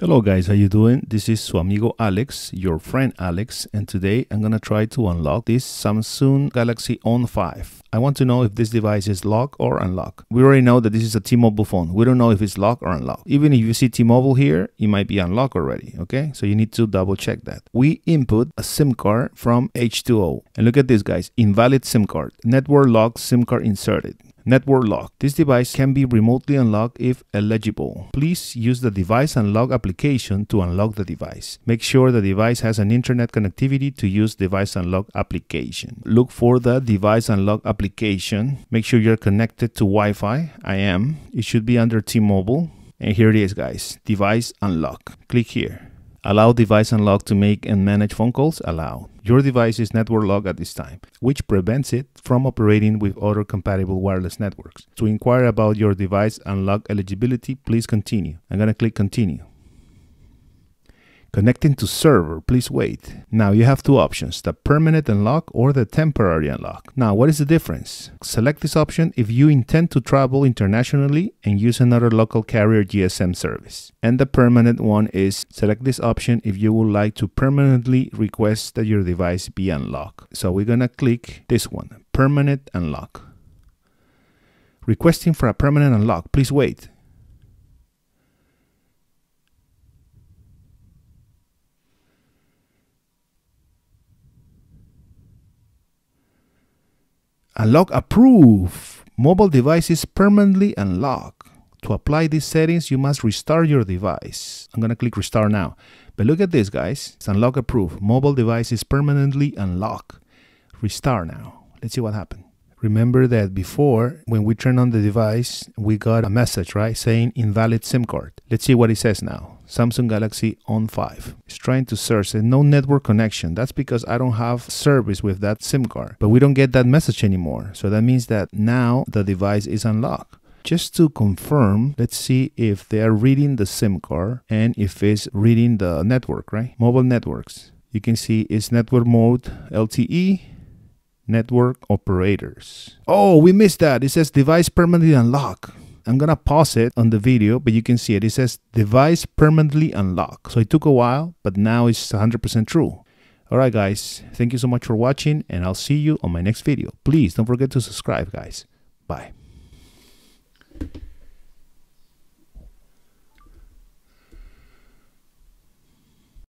Hello guys, how you doing? This is su amigo Alex, your friend Alex, and today I'm gonna try to unlock this Samsung Galaxy On 5. I want to know if this device is locked or unlocked. We already know that this is a T-Mobile phone. We don't know if it's locked or unlocked. Even if you see T-Mobile here, it might be unlocked already, okay? So you need to double check that. We input a SIM card from H2O. And look at this guys, invalid SIM card, network locked SIM card inserted. Network lock. This device can be remotely unlocked if eligible. Please use the device unlock application to unlock the device. Make sure the device has an internet connectivity to use device unlock application. Look for the device unlock application. Make sure you're connected to Wi-Fi. I am. It should be under T-Mobile. And here it is guys. Device unlock. Click here. Allow device unlock to make and manage phone calls? Allow. Your device is network locked at this time, which prevents it from operating with other compatible wireless networks. To inquire about your device unlock eligibility, please continue. I'm going to click continue. Connecting to server, please wait. Now you have two options, the permanent unlock or the temporary unlock. Now what is the difference? Select this option if you intend to travel internationally and use another local carrier GSM service. And the permanent one is select this option if you would like to permanently request that your device be unlocked. So we're gonna click this one, permanent unlock. Requesting for a permanent unlock, please wait. Unlock approve. Mobile devices permanently unlock. To apply these settings, you must restart your device. I'm gonna click restart now. But look at this, guys. It's unlock approve. Mobile devices permanently unlock. Restart now. Let's see what happened. Remember that before, when we turn on the device, we got a message, right, saying invalid SIM card. Let's see what it says now. Samsung Galaxy On 5. It's trying to search and no network connection. That's because I don't have service with that SIM card. But we don't get that message anymore. So that means that now the device is unlocked. Just to confirm, let's see if they are reading the SIM card and if it's reading the network, right? Mobile networks. You can see it's network mode LTE network operators. Oh, we missed that. It says device permanently unlocked. I'm gonna pause it on the video, but you can see it. It says device permanently unlocked. So it took a while, but now it's 100% true. Alright guys, thank you so much for watching and I'll see you on my next video. Please don't forget to subscribe guys. Bye.